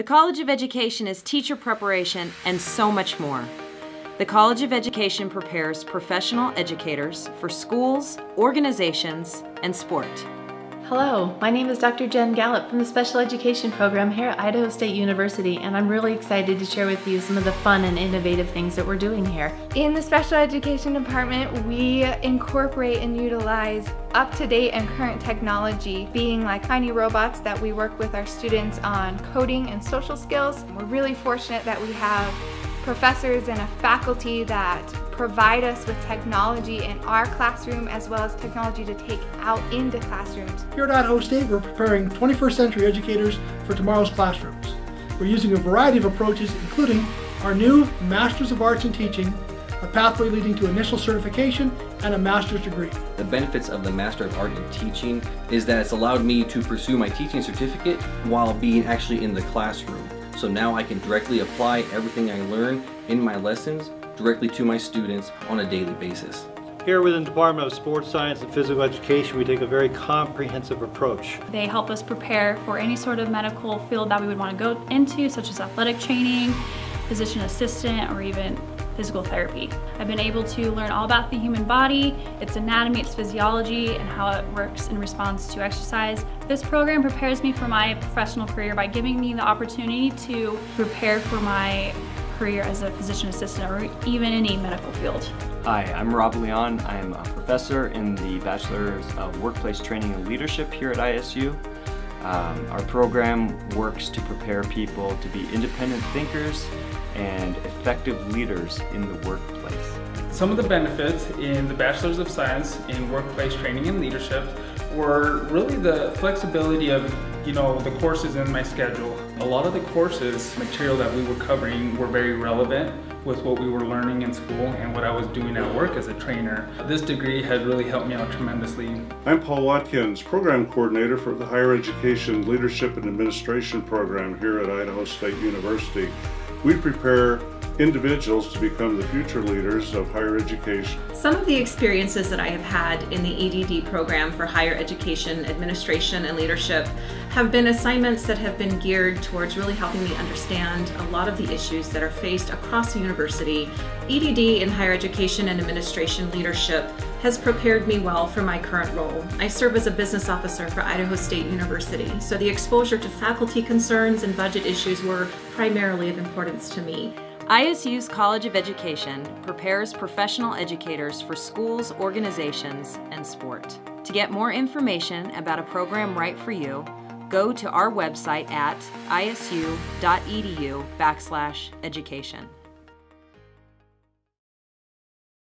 The College of Education is teacher preparation and so much more. The College of Education prepares professional educators for schools, organizations, and sport. Hello, my name is Dr. Jen Gallup from the Special Education Program here at Idaho State University, and I'm really excited to share with you some of the fun and innovative things that we're doing here. In the Special Education Department, we incorporate and utilize up-to-date and current technology, being like tiny robots that we work with our students on coding and social skills. We're really fortunate that we have professors and a faculty that provide us with technology in our classroom as well as technology to take out into classrooms. Here at Idaho State, we're preparing 21st century educators for tomorrow's classrooms. We're using a variety of approaches, including our new Masters of Arts in Teaching, a pathway leading to initial certification, and a master's degree. The benefits of the Master of Art in Teaching is that it's allowed me to pursue my teaching certificate while being actually in the classroom. So now I can directly apply everything I learn in my lessons directly to my students on a daily basis. Here within the Department of Sports Science and Physical Education, we take a very comprehensive approach. They help us prepare for any sort of medical field that we would want to go into, such as athletic training, physician assistant, or even physical therapy. I've been able to learn all about the human body, its anatomy, its physiology, and how it works in response to exercise. This program prepares me for my professional career by giving me the opportunity to prepare for my career as a physician assistant or even any medical field. Hi, I'm Rob Leon. I'm a professor in the Bachelor's of Workplace Training and Leadership here at ISU. Um, our program works to prepare people to be independent thinkers and effective leaders in the workplace. Some of the benefits in the Bachelor's of Science in Workplace Training and Leadership were really the flexibility of you know the courses in my schedule. A lot of the courses material that we were covering were very relevant with what we were learning in school and what I was doing at work as a trainer. This degree has really helped me out tremendously. I'm Paul Watkins, Program Coordinator for the Higher Education Leadership and Administration Program here at Idaho State University. We prepare individuals to become the future leaders of higher education. Some of the experiences that I have had in the EDD program for higher education administration and leadership have been assignments that have been geared towards really helping me understand a lot of the issues that are faced across the university. EDD in higher education and administration leadership has prepared me well for my current role. I serve as a business officer for Idaho State University, so the exposure to faculty concerns and budget issues were primarily of importance to me. ISU's College of Education prepares professional educators for schools, organizations, and sport. To get more information about a program right for you, go to our website at isu.edu backslash education.